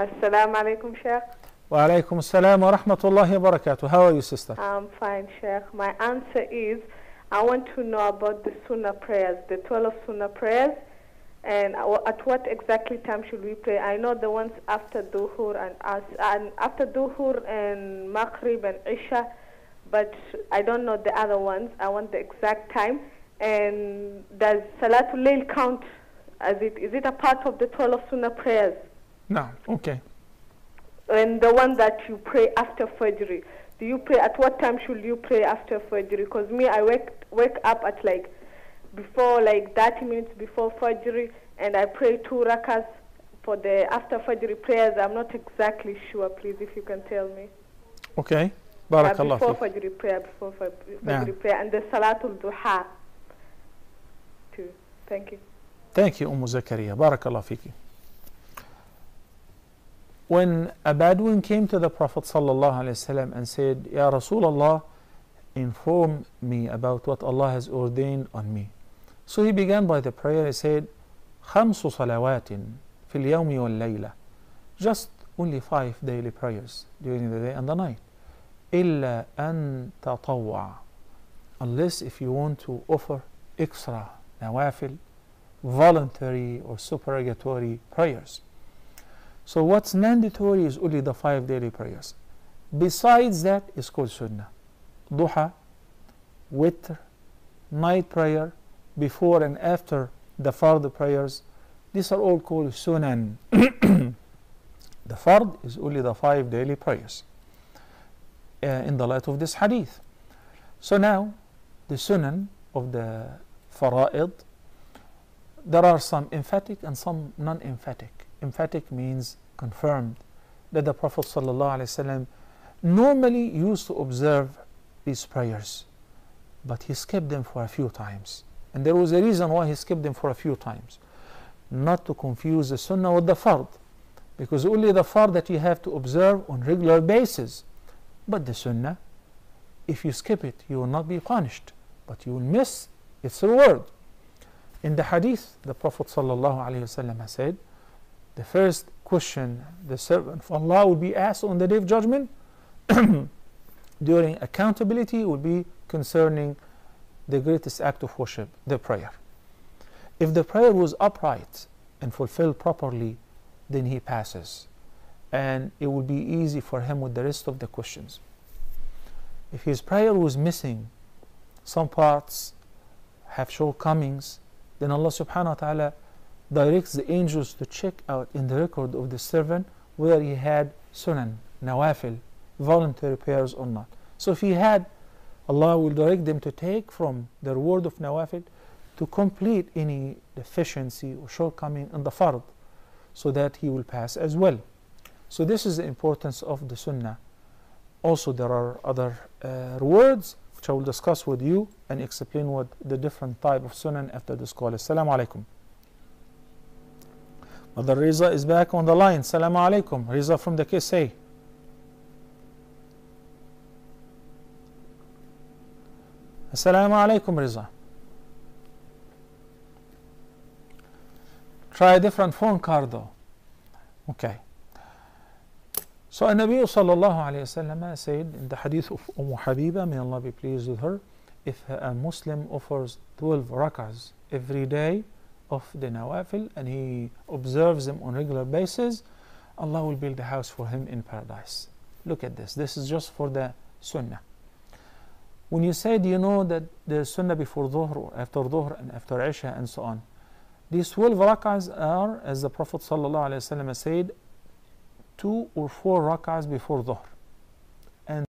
Assalamu alaikum, Sheikh. Wa alaikum assalam wa rahmatullahi wa barakatuh. How are you, sister? I'm fine, Sheikh. My answer is I want to know about the Sunnah prayers, the 12 Sunnah prayers, and uh, at what exactly time should we pray? I know the ones after Duhur and, As and after Duhur and Maghrib and Isha, but I don't know the other ones. I want the exact time. And does Salatul Layl count as it? Is it a part of the 12 Sunnah prayers? No. Okay. And the one that you pray after surgery. Do you pray at what time should you pray after surgery? Because me, I wake wake up at like before like 30 minutes before surgery, and I pray two rakas for the after surgery prayers. I'm not exactly sure. Please, if you can tell me. Okay. Barakallah. Uh, before Fajr prayer, before Fajr prayer, and the Salatul Duha too. Thank you. Thank you, Umm Zakaria. Barakallah fiki When a Bedouin came to the Prophet sallallahu alaihi wasallam and said, Ya Rasulullah, inform me about what Allah has ordained on me. So he began by the prayer. He said, خمس صلوات في اليوم والليلة. Just only five daily prayers during the day and the night. إلا أن تطوع. Unless if you want to offer extra nawafil, voluntary or supererogatory prayers. So what's mandatory is only the five daily prayers. Besides that is called sunnah. Duha, witr, night prayer, before and after the fard prayers. These are all called sunan. the fard is only the five daily prayers uh, in the light of this hadith. So now the sunan of the fara'id there are some emphatic and some non-emphatic. Emphatic means confirmed that the Prophet ﷺ normally used to observe these prayers, but he skipped them for a few times. And there was a reason why he skipped them for a few times. Not to confuse the sunnah with the fard, because only the fard that you have to observe on regular basis. But the sunnah, if you skip it, you will not be punished, but you will miss its reward. In the hadith, the Prophet ﷺ has said, the first question the servant of Allah will be asked on the day of judgment during accountability will be concerning the greatest act of worship, the prayer. If the prayer was upright and fulfilled properly, then he passes. And it will be easy for him with the rest of the questions. If his prayer was missing, some parts have shortcomings, then Allah subhanahu wa ta'ala directs the angels to check out in the record of the servant whether he had sunan, nawafil, voluntary prayers or not. So if he had, Allah will direct them to take from the reward of nawafil to complete any deficiency or shortcoming in the fard so that he will pass as well. So this is the importance of the sunnah. Also there are other uh, rewards which I will discuss with you and explain what the different type of sunan after this call. Assalamu alaikum. Mother Riza is back on the line. Assalamu alaikum. Riza from the KSA. Assalamu alaikum Riza. Try a different phone card though. Okay. So Nabi sallallahu alayhi wasallam said in the hadith of Umm Habiba, may Allah be pleased with her, if a Muslim offers 12 rak'ahs every day of the nawafil and he observes them on regular basis, Allah will build a house for him in paradise. Look at this. This is just for the sunnah. When you said you know that the sunnah before dhuhr or after dhuhr and after isha and so on, these 12 rak'ahs are, as the Prophet wasallam said, two or four rak'ahs before dhuhr.